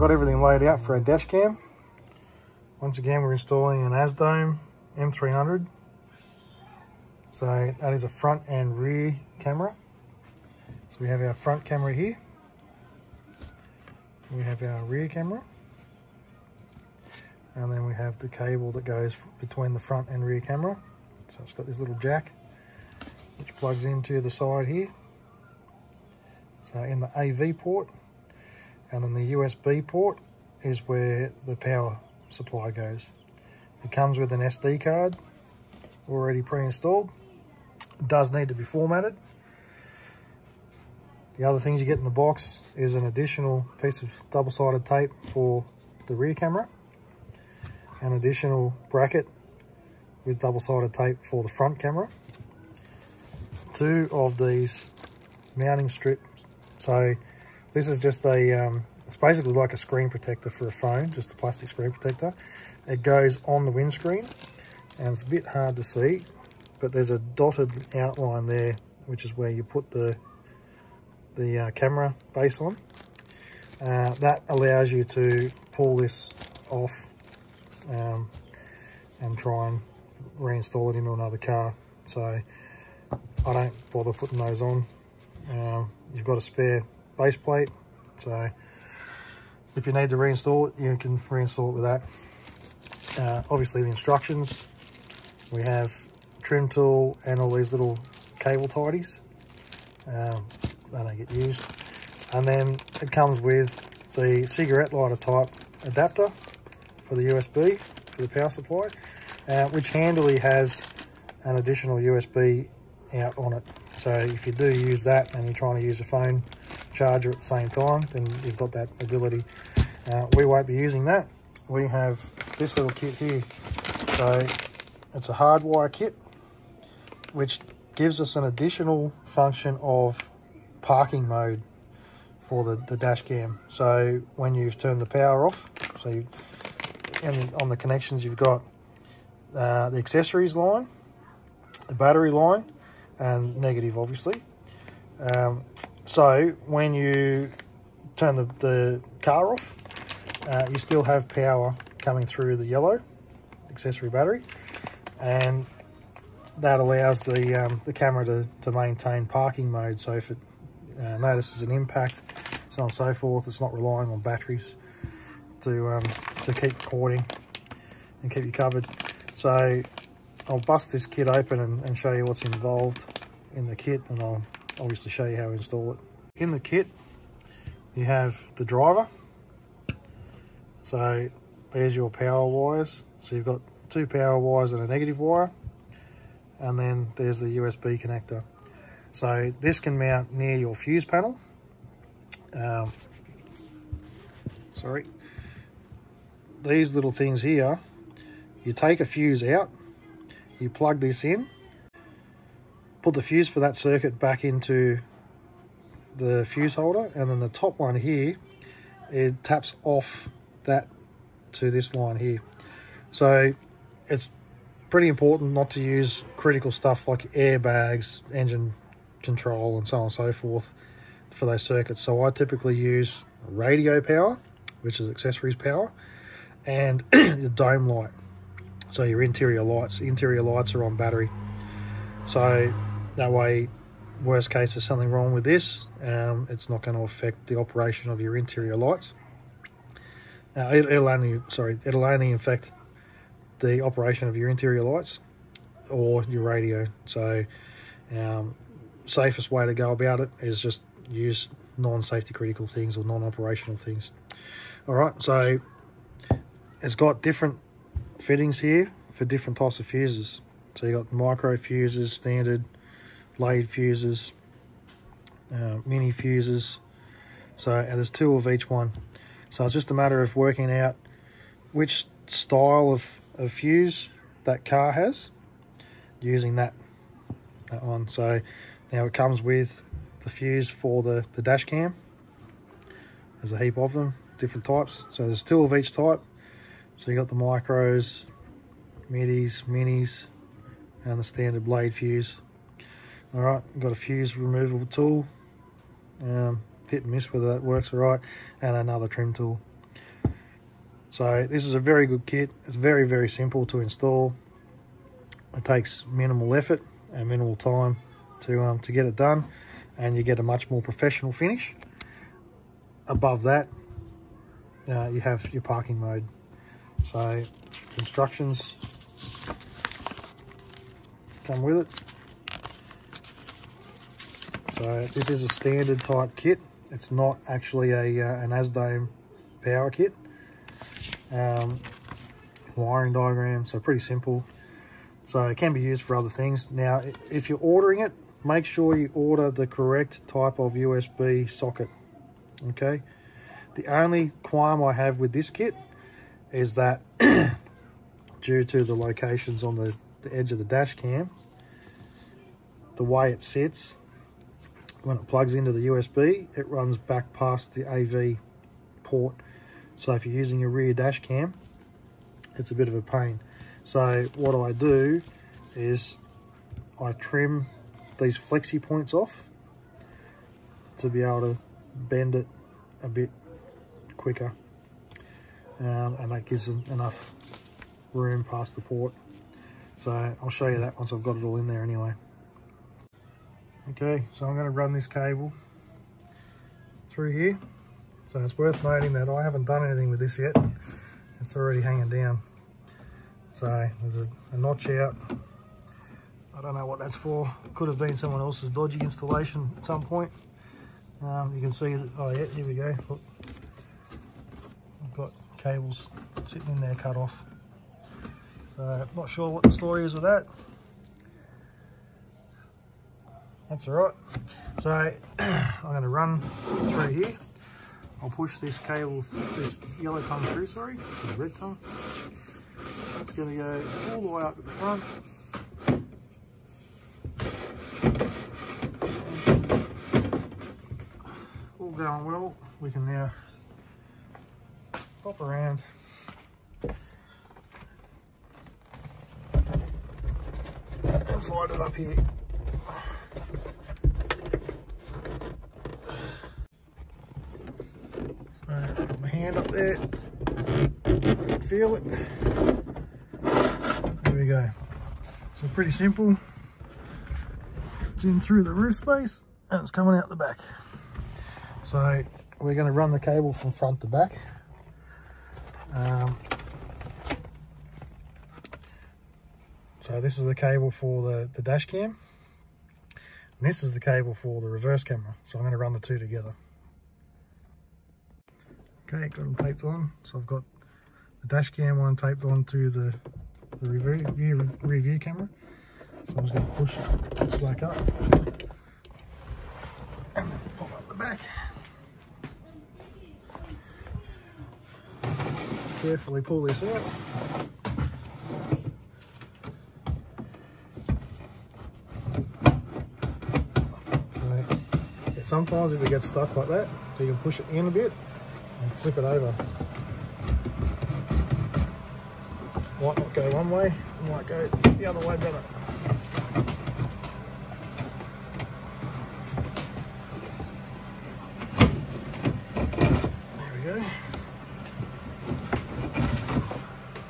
got everything laid out for our dash cam. Once again, we're installing an AZDOME M300. So that is a front and rear camera. So we have our front camera here. We have our rear camera. And then we have the cable that goes between the front and rear camera. So it's got this little jack which plugs into the side here. So in the AV port and then the USB port is where the power supply goes. It comes with an SD card already pre-installed. Does need to be formatted. The other things you get in the box is an additional piece of double-sided tape for the rear camera, an additional bracket with double-sided tape for the front camera, two of these mounting strips. So this is just a, um, it's basically like a screen protector for a phone, just a plastic screen protector. It goes on the windscreen and it's a bit hard to see, but there's a dotted outline there, which is where you put the, the uh, camera base on. Uh, that allows you to pull this off um, and try and reinstall it into another car. So I don't bother putting those on. Um, you've got a spare base plate, so if you need to reinstall it, you can reinstall it with that. Uh, obviously the instructions, we have trim tool and all these little cable tidies. Um, they don't get used. And then it comes with the cigarette lighter type adapter for the USB, for the power supply, uh, which handily has an additional USB out on it. So if you do use that and you're trying to use a phone charger at the same time, then you've got that ability. Uh, we won't be using that. We have this little kit here. So it's a hardwire kit, which gives us an additional function of parking mode for the, the dash cam. So when you've turned the power off, so you, and on the connections you've got uh, the accessories line, the battery line, and negative obviously. Um, so when you turn the, the car off, uh, you still have power coming through the yellow accessory battery and that allows the, um, the camera to, to maintain parking mode. So if it uh, notices an impact, so on and so forth, it's not relying on batteries to, um, to keep recording and keep you covered. So I'll bust this kit open and, and show you what's involved in the kit and I'll obviously show you how to install it. In the kit, you have the driver. So there's your power wires. So you've got two power wires and a negative wire. And then there's the USB connector. So this can mount near your fuse panel. Um, sorry. These little things here, you take a fuse out, you plug this in, put the fuse for that circuit back into the fuse holder and then the top one here it taps off that to this line here. So it's pretty important not to use critical stuff like airbags engine control and so on and so forth for those circuits. So I typically use radio power which is accessories power and the dome light. So your interior lights interior lights are on battery. So that way, worst case, there's something wrong with this. Um, it's not going to affect the operation of your interior lights. Uh, it, will only, sorry, it'll only affect the operation of your interior lights or your radio. So, um, safest way to go about it is just use non-safety critical things or non-operational things. All right, so it's got different fittings here for different types of fuses. So you got micro fuses, standard, blade fuses, uh, mini fuses. So there's two of each one. So it's just a matter of working out which style of, of fuse that car has using that, that one. So now it comes with the fuse for the, the dash cam. There's a heap of them, different types. So there's two of each type. So you got the micros, midis, minis, and the standard blade fuse. All right, got a fuse removal tool. Um, hit and miss whether that works all right, and another trim tool. So this is a very good kit. It's very, very simple to install. It takes minimal effort and minimal time to, um, to get it done and you get a much more professional finish. Above that, uh, you have your parking mode. So instructions come with it. So this is a standard type kit. It's not actually a uh, an AZDOME power kit. Um, wiring diagram, so pretty simple. So it can be used for other things. Now, if you're ordering it, make sure you order the correct type of USB socket, okay? The only qualm I have with this kit is that due to the locations on the, the edge of the dash cam, the way it sits, when it plugs into the USB, it runs back past the AV port. So if you're using a rear dash cam, it's a bit of a pain. So what I do is I trim these flexi points off to be able to bend it a bit quicker um, and that gives enough room past the port so I'll show you that once I've got it all in there anyway okay so I'm going to run this cable through here so it's worth noting that I haven't done anything with this yet it's already hanging down so there's a, a notch out I don't know what that's for. Could have been someone else's dodgy installation at some point. Um, you can see that, oh yeah, here we go. Look. I've got cables sitting in there cut off. So not sure what the story is with that. That's all right. So I'm going to run through here. I'll push this cable, this yellow tongue through, sorry, red tongue. That's going to go all the way up to the front. All going well, we can now pop around and slide it up here. So my there, feel it. There we go. So pretty simple. It's in through the roof space and it's coming out the back. So we're going to run the cable from front to back. Um, so this is the cable for the, the dash cam. And this is the cable for the reverse camera. So I'm going to run the two together. Okay, got them taped on. So I've got the dash cam one taped onto the, the review, camera. So I'm just going to push it slack up and then pop up the back. carefully pull this out. So, sometimes if it gets stuck like that, you can push it in a bit flip it over. Might not go one way, might go the other way better. There we go.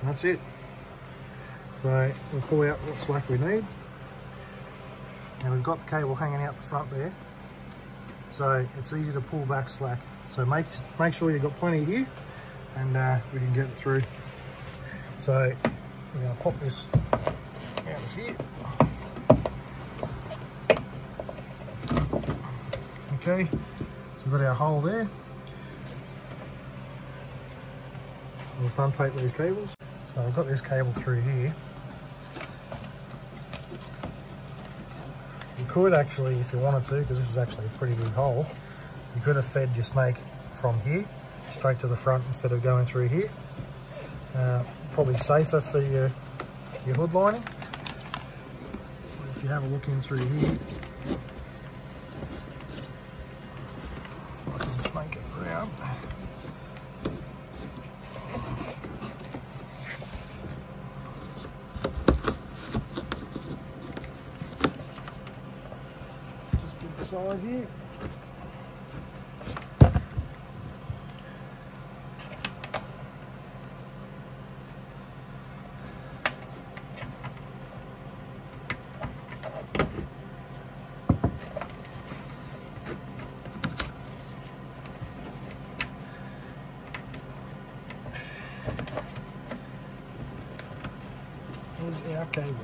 And that's it. So we'll pull out what slack we need. And we've got the cable hanging out the front there. So it's easy to pull back slack. So make, make sure you've got plenty here and uh, we can get it through. So we're to pop this out of here. Okay, so we've got our hole there. We'll just untape these cables. So I've got this cable through here. You could actually, if you wanted to, because this is actually a pretty big hole, you could have fed your snake from here straight to the front instead of going through here. Uh, probably safer for your, your hood lining. If you have a look in through here, I snake it around. side here. Is our cable.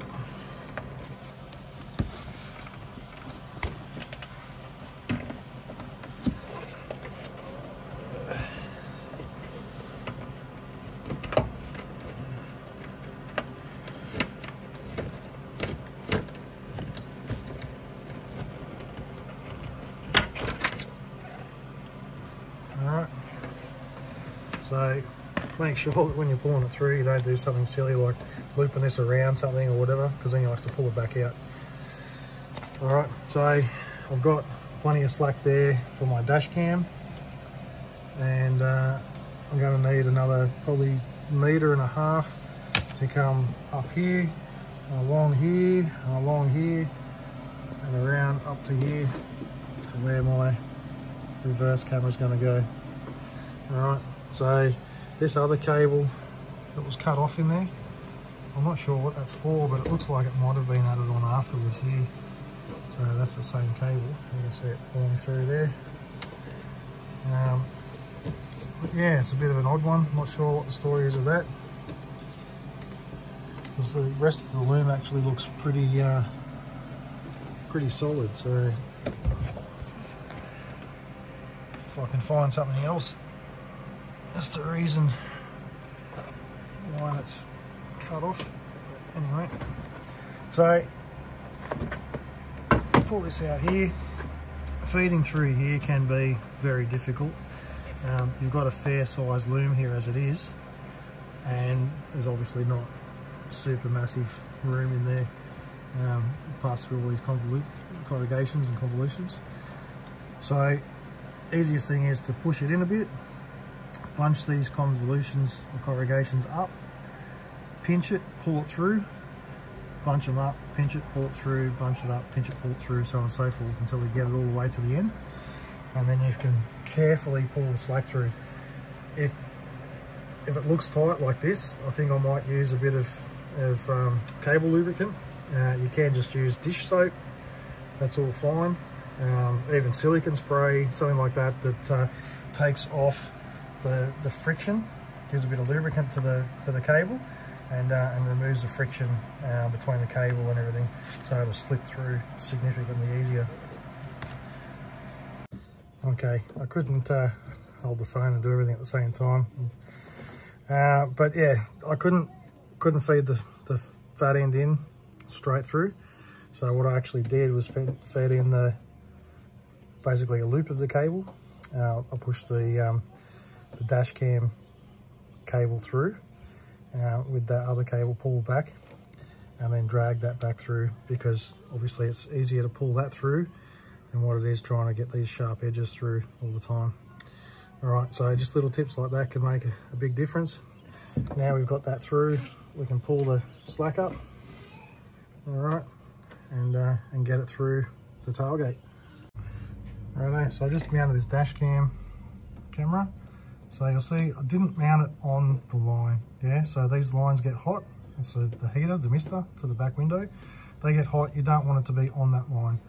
So make sure that when you're pulling it through you don't do something silly like looping this around something or whatever because then you'll have to pull it back out. Alright, so I've got plenty of slack there for my dash cam and uh, I'm going to need another probably metre and a half to come up here, along here, along here and around up to here to where my reverse camera is going to go. Alright, so this other cable that was cut off in there, I'm not sure what that's for, but it looks like it might have been added on afterwards here. So that's the same cable. You can see it pulling through there. Um, yeah, it's a bit of an odd one. Not sure what the story is with that. Because the rest of the loom actually looks pretty, uh, pretty solid. So if I can find something else, that's the reason why it's cut off. Anyway, so pull this out here. Feeding through here can be very difficult. Um, you've got a fair sized loom here as it is, and there's obviously not super massive room in there. Um, pass through all these convolu corrugations and convolutions. So easiest thing is to push it in a bit, bunch these convolutions or corrugations up, pinch it, pull it through, bunch them up, pinch it, pull it through, bunch it up, pinch it, pull it through, so on and so forth until you get it all the way to the end. And then you can carefully pull the slack through. If if it looks tight like this, I think I might use a bit of, of um, cable lubricant. Uh, you can just use dish soap, that's all fine. Um, even silicon spray, something like that, that uh, takes off the, the friction, gives a bit of lubricant to the, to the cable and, uh, and removes the friction uh, between the cable and everything so it'll slip through significantly easier. Okay, I couldn't uh, hold the phone and do everything at the same time. Uh, but yeah, I couldn't couldn't feed the, the fat end in straight through. So what I actually did was fed, fed in the basically a loop of the cable. Uh, I pushed the, um, the dash cam cable through uh, with that other cable pulled back and then drag that back through because obviously it's easier to pull that through than what it is trying to get these sharp edges through all the time. All right, so just little tips like that can make a, a big difference. Now we've got that through, we can pull the slack up, all right, and, uh, and get it through the tailgate. Righto, so I just mounted this dash cam camera. So you'll see I didn't mount it on the line, yeah? So these lines get hot. It's a, the heater, the mister for the back window. They get hot, you don't want it to be on that line.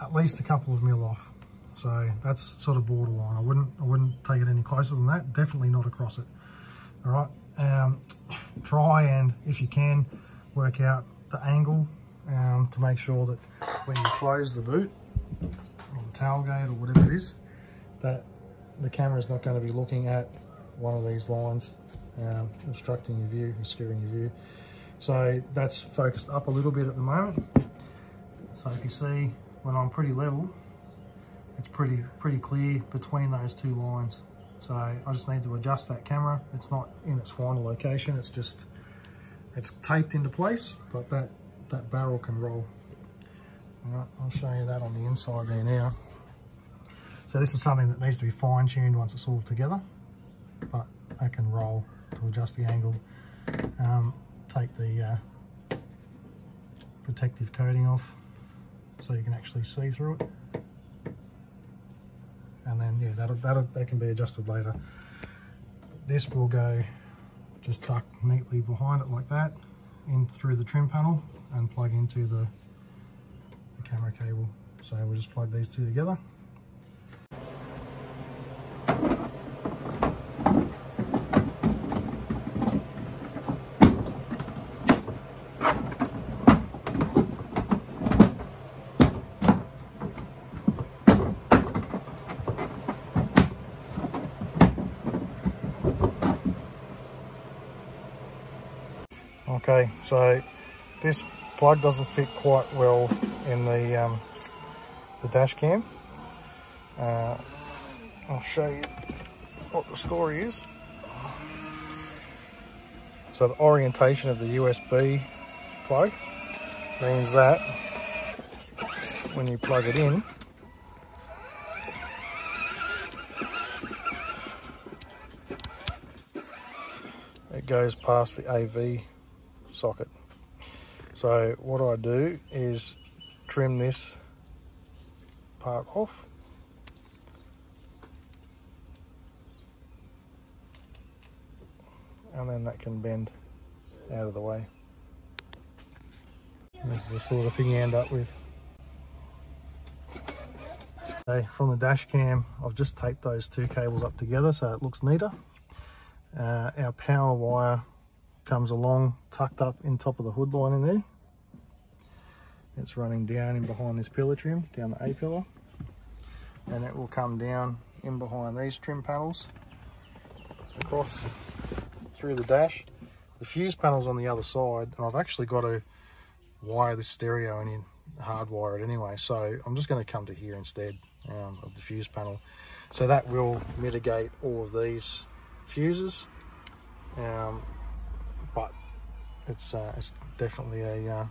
At least a couple of mil off. So that's sort of borderline. I wouldn't I wouldn't take it any closer than that. Definitely not across it. All right. Um, try and if you can work out the angle um, to make sure that when you close the boot or the tailgate or whatever it is, that the camera is not going to be looking at one of these lines, um, obstructing your view, obscuring your view. So that's focused up a little bit at the moment. So if you see when I'm pretty level, it's pretty pretty clear between those two lines. So I just need to adjust that camera. It's not in its final location. It's just, it's taped into place, but that, that barrel can roll. I'll show you that on the inside there now. So this is something that needs to be fine tuned once it's all together, but I can roll to adjust the angle. Um, take the uh, protective coating off so you can actually see through it. And then yeah that'll, that'll that can be adjusted later. This will go just tuck neatly behind it like that in through the trim panel and plug into the, the camera cable. So we'll just plug these two together Okay, so this plug doesn't fit quite well in the um, the dash cam. Uh, I'll show you what the story is. So the orientation of the USB plug means that when you plug it in, it goes past the AV socket. So what I do is trim this part off. And then that can bend out of the way. This is the sort of thing you end up with. Okay, from the dash cam, I've just taped those two cables up together so it looks neater. Uh, our power wire comes along, tucked up in top of the hood line in there. It's running down in behind this pillar trim, down the A pillar. And it will come down in behind these trim panels, across through the dash. The fuse panel's on the other side, and I've actually got to wire the stereo in, hardwire it anyway. So I'm just going to come to here instead um, of the fuse panel. So that will mitigate all of these fuses. Um, it's uh, it's definitely a uh,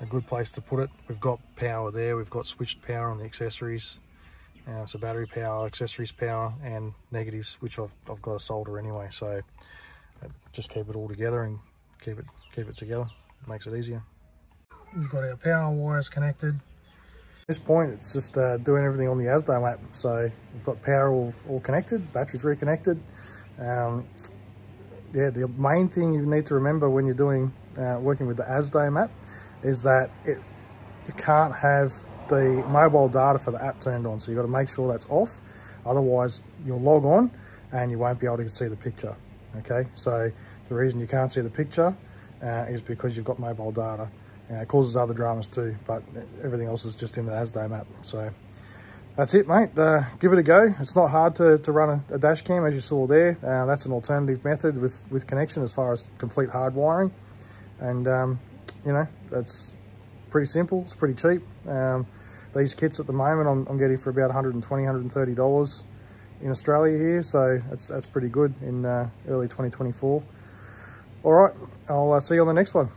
a good place to put it. We've got power there. We've got switched power on the accessories. Uh, so battery power, accessories power, and negatives, which I've, I've got to solder anyway. So uh, just keep it all together and keep it keep it together. It makes it easier. We've got our power wires connected. At this point, it's just uh, doing everything on the AZDOME app. So we've got power all, all connected, batteries reconnected. Um, yeah, the main thing you need to remember when you're doing uh, working with the AZDOME app is that it you can't have the mobile data for the app turned on. So you've got to make sure that's off. Otherwise, you'll log on and you won't be able to see the picture. Okay, so the reason you can't see the picture uh, is because you've got mobile data. Uh, it causes other dramas too, but everything else is just in the AZDOME app. So that's it, mate. Uh, give it a go. It's not hard to, to run a, a dash cam, as you saw there. Uh, that's an alternative method with, with connection as far as complete hard wiring. And, um, you know, that's pretty simple. It's pretty cheap. Um, these kits at the moment I'm, I'm, getting for about $120, $130 in Australia here. So that's, that's pretty good in uh, early 2024. All right, I'll uh, see you on the next one.